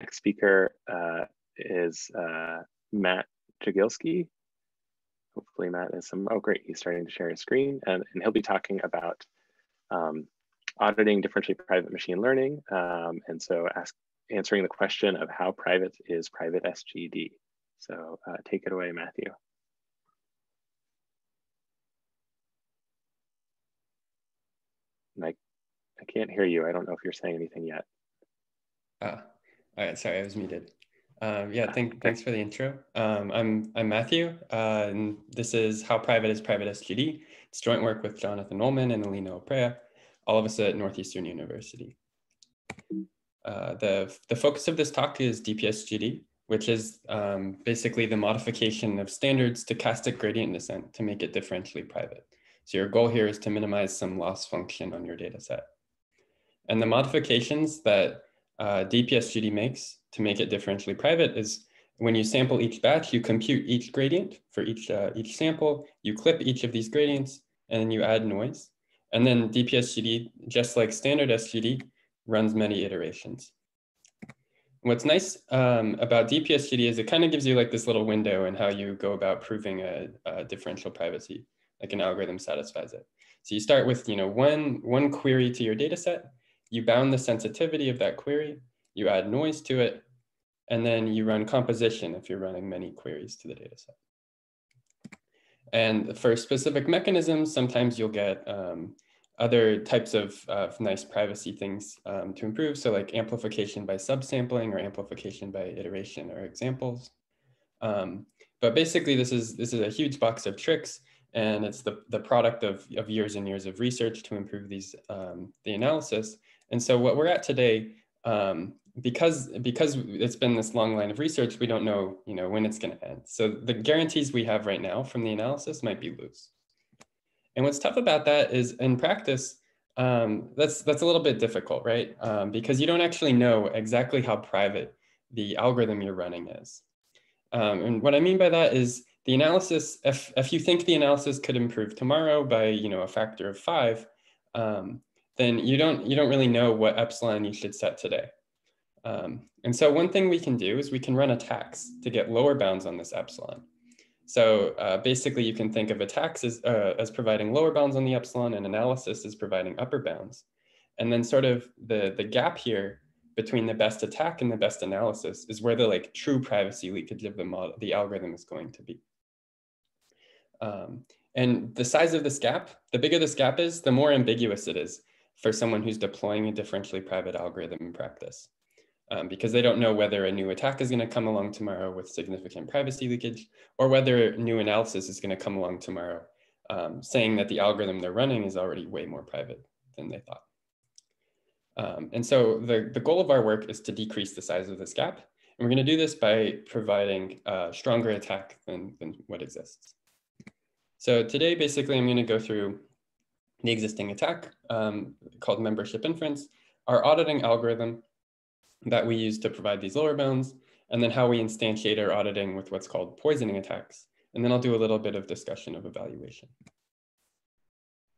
next speaker uh, is uh, Matt Jagielski. Hopefully Matt is some, oh great, he's starting to share his screen and, and he'll be talking about um, auditing differentially private machine learning. Um, and so ask, answering the question of how private is private SGD. So uh, take it away, Matthew. I, I can't hear you. I don't know if you're saying anything yet. Ah, all right. Sorry, I was muted. Um, yeah, thank, thanks for the intro. Um, I'm, I'm Matthew, uh, and this is How Private is Private SGD. It's joint work with Jonathan Ullman and Alina Oprea, all of us at Northeastern University. Uh, the, the focus of this talk is DPSGD, which is um, basically the modification of standards stochastic gradient descent to make it differentially private. So your goal here is to minimize some loss function on your data set. And the modifications that uh, DPSGD makes to make it differentially private is when you sample each batch, you compute each gradient for each, uh, each sample, you clip each of these gradients, and then you add noise. And then DPSGD, just like standard SGD, runs many iterations. What's nice um, about DPSGD is it kind of gives you like this little window in how you go about proving a, a, differential privacy, like an algorithm satisfies it. So you start with you know one, one query to your data set, you bound the sensitivity of that query, you add noise to it, and then you run composition if you're running many queries to the data set. And for specific mechanisms, sometimes you'll get um, other types of, of nice privacy things um, to improve. So like amplification by subsampling or amplification by iteration are examples. Um, but basically this is, this is a huge box of tricks and it's the, the product of, of years and years of research to improve these, um, the analysis. And so what we're at today, um, because, because it's been this long line of research, we don't know, you know when it's gonna end. So the guarantees we have right now from the analysis might be loose. And what's tough about that is in practice, um, that's, that's a little bit difficult, right? Um, because you don't actually know exactly how private the algorithm you're running is. Um, and what I mean by that is the analysis, if, if you think the analysis could improve tomorrow by you know, a factor of five, um, then you don't, you don't really know what epsilon you should set today. Um, and so one thing we can do is we can run attacks to get lower bounds on this epsilon. So uh, basically you can think of attacks as, uh, as providing lower bounds on the epsilon and analysis as providing upper bounds. And then sort of the, the gap here between the best attack and the best analysis is where the like true privacy leakage of the model, the algorithm is going to be. Um, and the size of this gap, the bigger this gap is, the more ambiguous it is for someone who's deploying a differentially private algorithm in practice. Um, because they don't know whether a new attack is going to come along tomorrow with significant privacy leakage or whether new analysis is going to come along tomorrow um, saying that the algorithm they're running is already way more private than they thought. Um, and so the, the goal of our work is to decrease the size of this gap. And we're going to do this by providing a stronger attack than, than what exists. So today, basically, I'm going to go through the existing attack um, called membership inference, our auditing algorithm that we use to provide these lower bounds, and then how we instantiate our auditing with what's called poisoning attacks. And then I'll do a little bit of discussion of evaluation.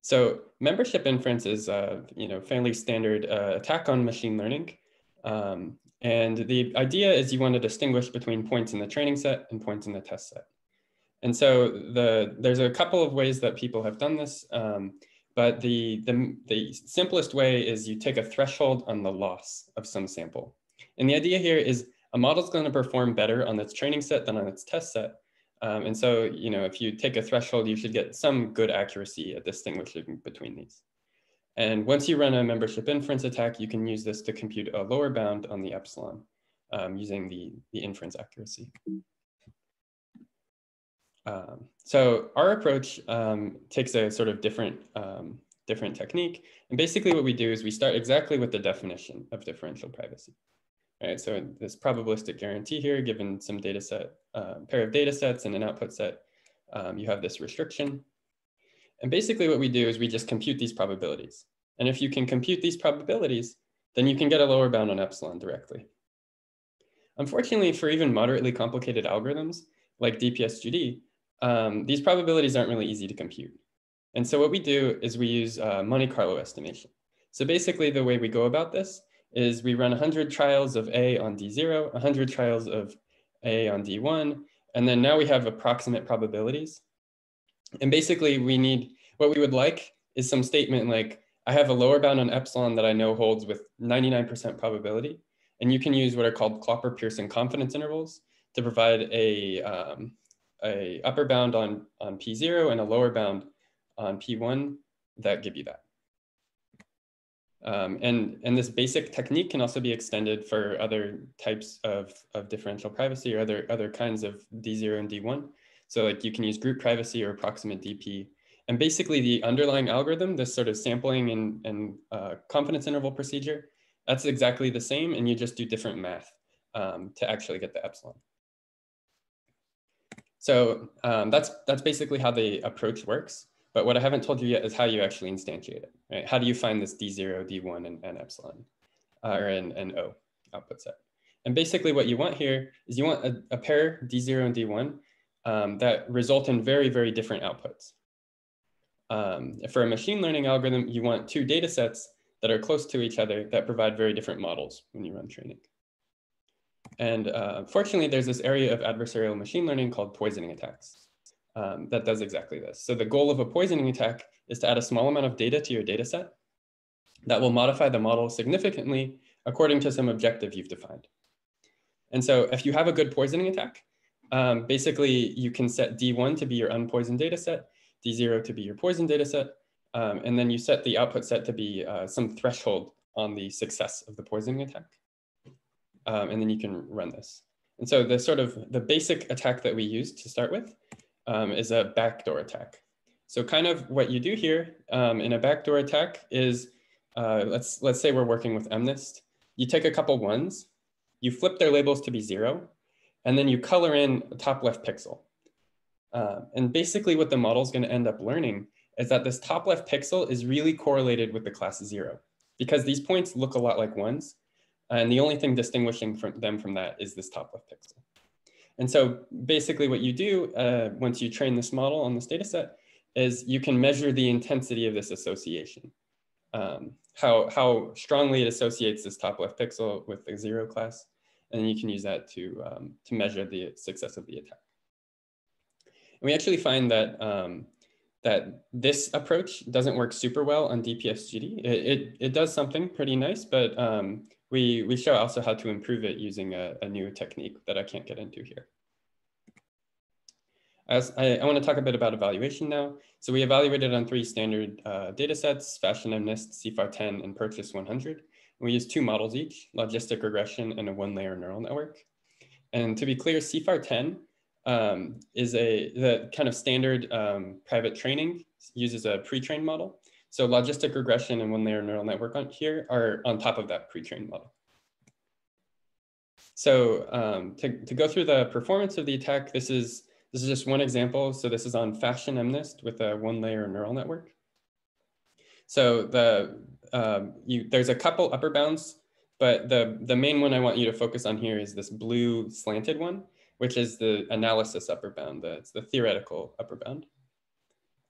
So membership inference is a you know, fairly standard uh, attack on machine learning. Um, and the idea is you want to distinguish between points in the training set and points in the test set. And so the, there's a couple of ways that people have done this. Um, but the, the, the simplest way is you take a threshold on the loss of some sample. And the idea here is a model is going to perform better on its training set than on its test set. Um, and so, you know, if you take a threshold, you should get some good accuracy at distinguishing between these. And once you run a membership inference attack, you can use this to compute a lower bound on the epsilon um, using the, the inference accuracy. Um, so our approach um, takes a sort of different, um, different technique. And basically what we do is we start exactly with the definition of differential privacy. Right, so this probabilistic guarantee here, given some data set, uh, pair of data sets and an output set, um, you have this restriction. And basically what we do is we just compute these probabilities. And if you can compute these probabilities, then you can get a lower bound on epsilon directly. Unfortunately, for even moderately complicated algorithms like DPSGD, um, these probabilities aren't really easy to compute. And so what we do is we use uh, Monte Carlo estimation. So basically the way we go about this is we run 100 trials of A on D0, 100 trials of A on D1, and then now we have approximate probabilities. And basically we need, what we would like is some statement like, I have a lower bound on epsilon that I know holds with 99% probability. And you can use what are called Clopper-Pearson confidence intervals to provide a, um, a upper bound on, on P0 and a lower bound on P1 that give you that. Um, and, and this basic technique can also be extended for other types of, of differential privacy or other, other kinds of D0 and D1. So like you can use group privacy or approximate DP. And basically the underlying algorithm, this sort of sampling and, and uh, confidence interval procedure, that's exactly the same and you just do different math um, to actually get the epsilon. So um, that's, that's basically how the approach works. But what I haven't told you yet is how you actually instantiate it. Right? How do you find this D0, D1, and, and epsilon, uh, or an, an O output set? And basically what you want here is you want a, a pair D0 and D1 um, that result in very, very different outputs. Um, for a machine learning algorithm, you want two data sets that are close to each other that provide very different models when you run training. And uh, fortunately, there's this area of adversarial machine learning called poisoning attacks um, that does exactly this. So the goal of a poisoning attack is to add a small amount of data to your data set that will modify the model significantly according to some objective you've defined. And so if you have a good poisoning attack, um, basically you can set D1 to be your unpoisoned data set, D0 to be your poisoned data set, um, and then you set the output set to be uh, some threshold on the success of the poisoning attack. Um, and then you can run this. And so the sort of the basic attack that we use to start with um, is a backdoor attack. So kind of what you do here um, in a backdoor attack is, uh, let's, let's say we're working with MNIST. You take a couple ones, you flip their labels to be zero, and then you color in a top left pixel. Uh, and basically what the model is going to end up learning is that this top left pixel is really correlated with the class zero because these points look a lot like ones. And the only thing distinguishing from them from that is this top left pixel. And so basically what you do uh, once you train this model on this data set is you can measure the intensity of this association. Um, how, how strongly it associates this top left pixel with the zero class. And you can use that to, um, to measure the success of the attack. And we actually find that, um, that this approach doesn't work super well on DPSGD. It, it, it does something pretty nice, but um, we, we show also how to improve it using a, a new technique that I can't get into here. As I, I want to talk a bit about evaluation now. So we evaluated on three standard uh, data sets, Fashion MNIST, CIFAR10, and Purchase 100. And we used two models each, logistic regression and a one-layer neural network. And to be clear, CIFAR10 um, is a the kind of standard um, private training uses a pre-trained model. So logistic regression and one-layer neural network on here are on top of that pre-trained model. So um, to, to go through the performance of the attack, this is, this is just one example. So this is on Fashion MNIST with a one-layer neural network. So the um, you, there's a couple upper bounds, but the, the main one I want you to focus on here is this blue slanted one, which is the analysis upper bound, the, it's the theoretical upper bound.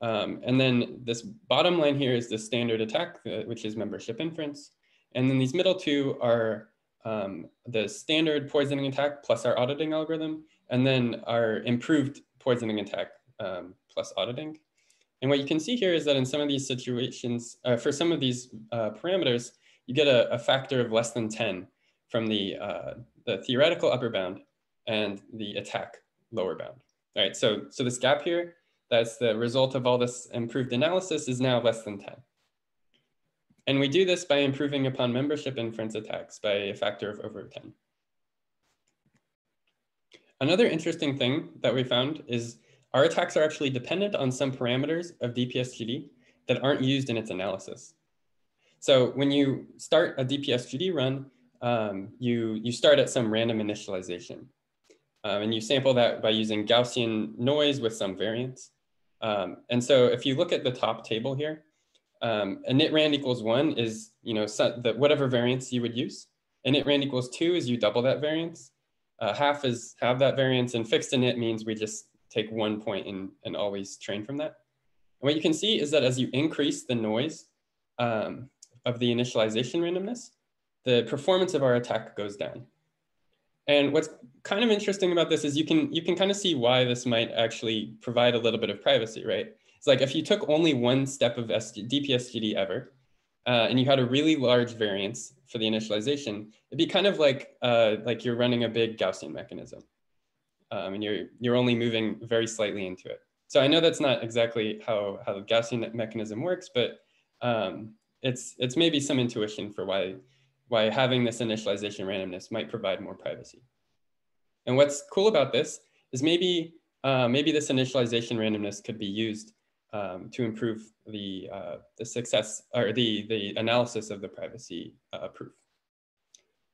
Um, and then this bottom line here is the standard attack, uh, which is membership inference. And then these middle two are um, the standard poisoning attack plus our auditing algorithm, and then our improved poisoning attack um, plus auditing. And what you can see here is that in some of these situations, uh, for some of these uh, parameters, you get a, a, factor of less than 10 from the, uh, the theoretical upper bound and the attack lower bound. All right, so, so this gap here that's the result of all this improved analysis is now less than 10. And we do this by improving upon membership inference attacks by a factor of over 10. Another interesting thing that we found is our attacks are actually dependent on some parameters of DPSGD that aren't used in its analysis. So when you start a DPSGD run, um, you, you start at some random initialization. Um, and you sample that by using Gaussian noise with some variance. Um, and so if you look at the top table here, um, init rand equals one is, you know, the, whatever variance you would use. Init rand equals two is you double that variance. Uh, half is have that variance and fixed init means we just take one point and, and always train from that. And what you can see is that as you increase the noise um, of the initialization randomness, the performance of our attack goes down. And what's kind of interesting about this is you can you can kind of see why this might actually provide a little bit of privacy, right? It's like if you took only one step of SG, DPSGD ever, uh, and you had a really large variance for the initialization, it'd be kind of like uh, like you're running a big Gaussian mechanism, um, and you're you're only moving very slightly into it. So I know that's not exactly how how the Gaussian mechanism works, but um, it's it's maybe some intuition for why why having this initialization randomness might provide more privacy. And what's cool about this is maybe, uh, maybe this initialization randomness could be used um, to improve the, uh, the success or the, the analysis of the privacy uh, proof.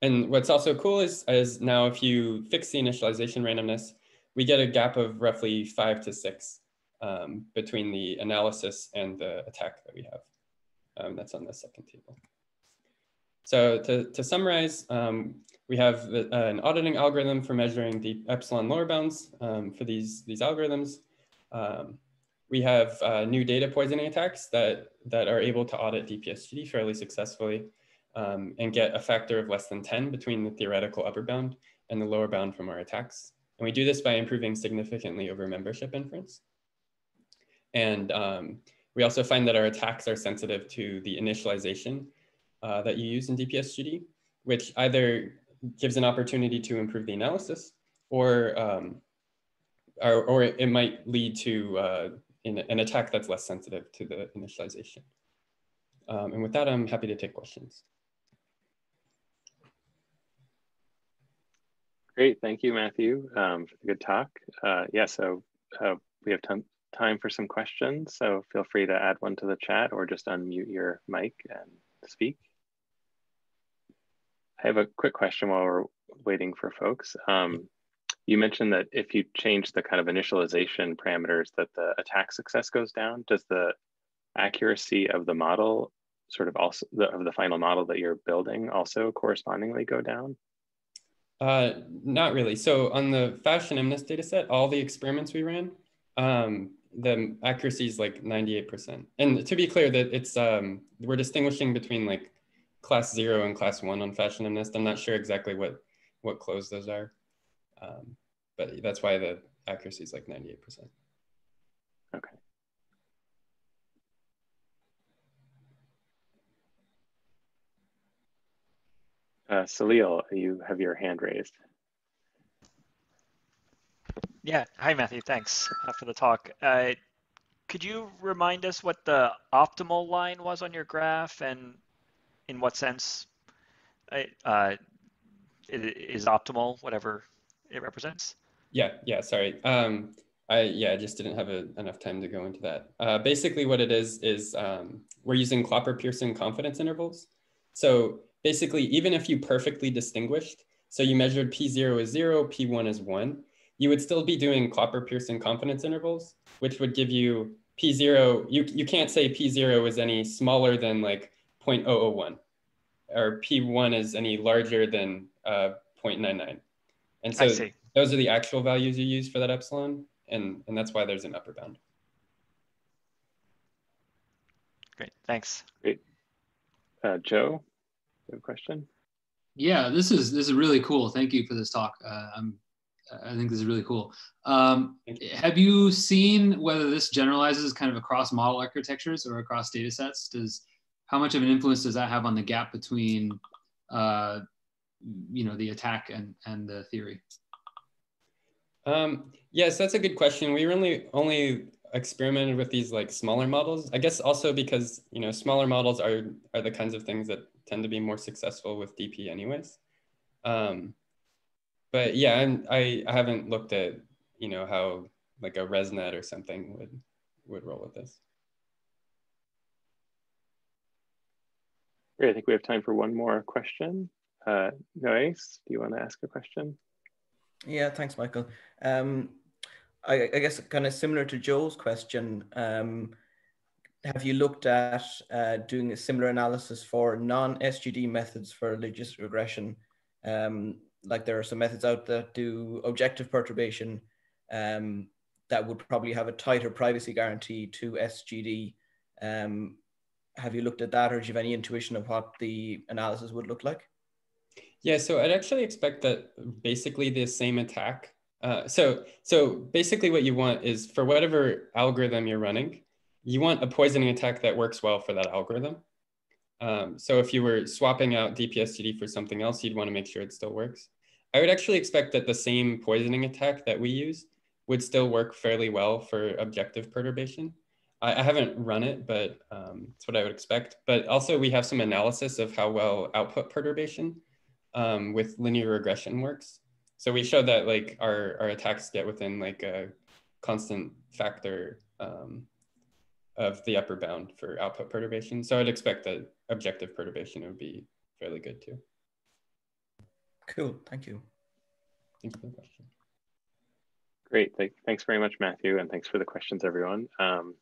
And what's also cool is, is now if you fix the initialization randomness, we get a gap of roughly five to six um, between the analysis and the attack that we have. Um, that's on the second table. So to, to summarize, um, we have the, uh, an auditing algorithm for measuring the epsilon lower bounds um, for these, these algorithms. Um, we have uh, new data poisoning attacks that, that are able to audit DPSGD fairly successfully um, and get a factor of less than 10 between the theoretical upper bound and the lower bound from our attacks. And we do this by improving significantly over membership inference. And um, we also find that our attacks are sensitive to the initialization uh, that you use in DPSGD, which either gives an opportunity to improve the analysis or, um, or, or, it might lead to uh, an attack that's less sensitive to the initialization. Um, and with that, I'm happy to take questions. Great, thank you, Matthew, um, for the good talk. Uh, yeah, so uh, we have time for some questions, so feel free to add one to the chat or just unmute your mic and speak. I have a quick question while we're waiting for folks. Um, you mentioned that if you change the kind of initialization parameters that the attack success goes down, does the accuracy of the model sort of also the, of the final model that you're building also correspondingly go down? Uh, not really. So on the fashion MNIST dataset, all the experiments we ran, um, the accuracy is like 98%. And to be clear that it's, um, we're distinguishing between like class zero and class one on Fashion MNIST. I'm not sure exactly what, what close those are, um, but that's why the accuracy is like 98%. Okay. Uh, Salil, you have your hand raised. Yeah, hi Matthew, thanks uh, for the talk. Uh, could you remind us what the optimal line was on your graph and in what sense uh, it is optimal, whatever it represents? Yeah, yeah, sorry. Um, I yeah, I just didn't have a, enough time to go into that. Uh, basically, what it is is um, we're using Clopper-Pearson confidence intervals. So basically, even if you perfectly distinguished, so you measured p0 is zero, p1 is one, you would still be doing Clopper-Pearson confidence intervals, which would give you p0. You you can't say p0 is any smaller than like 0.001 or P1 is any larger than uh, 0.99. And so those are the actual values you use for that epsilon. And, and that's why there's an upper bound. Great, thanks. Great. Uh, Joe, you have a question? Yeah, this is this is really cool. Thank you for this talk. Uh, I'm, I think this is really cool. Um, you. Have you seen whether this generalizes kind of across model architectures or across data sets? Does how much of an influence does that have on the gap between uh, you know the attack and and the theory? Um, yes that's a good question. We really only experimented with these like smaller models. I guess also because you know smaller models are are the kinds of things that tend to be more successful with dp anyways. Um, but yeah I'm, i i haven't looked at you know how like a resnet or something would would roll with this Great, I think we have time for one more question. Uh, do you want to ask a question? Yeah, thanks, Michael. Um, I, I, guess kind of similar to Joe's question, um, have you looked at uh, doing a similar analysis for non-SGD methods for logistic regression? Um, like there are some methods out that do objective perturbation um, that would probably have a tighter privacy guarantee to SGD um, have you looked at that or do you have any intuition of what the analysis would look like? Yeah, so I'd actually expect that basically the same attack. Uh, so, so basically what you want is for whatever algorithm you're running, you want a poisoning attack that works well for that algorithm. Um, so if you were swapping out DPSGD for something else, you'd want to make sure it still works. I would actually expect that the same poisoning attack that we use would still work fairly well for objective perturbation. I, I haven't run it, but um, that's what I would expect. But also we have some analysis of how well output perturbation um, with linear regression works. So we showed that like our, our attacks get within like a constant factor um, of the upper bound for output perturbation. So I'd expect that objective perturbation would be fairly good too. Cool, thank you. Thanks for the question. Great, thanks very much, Matthew, and thanks for the questions, everyone. Um,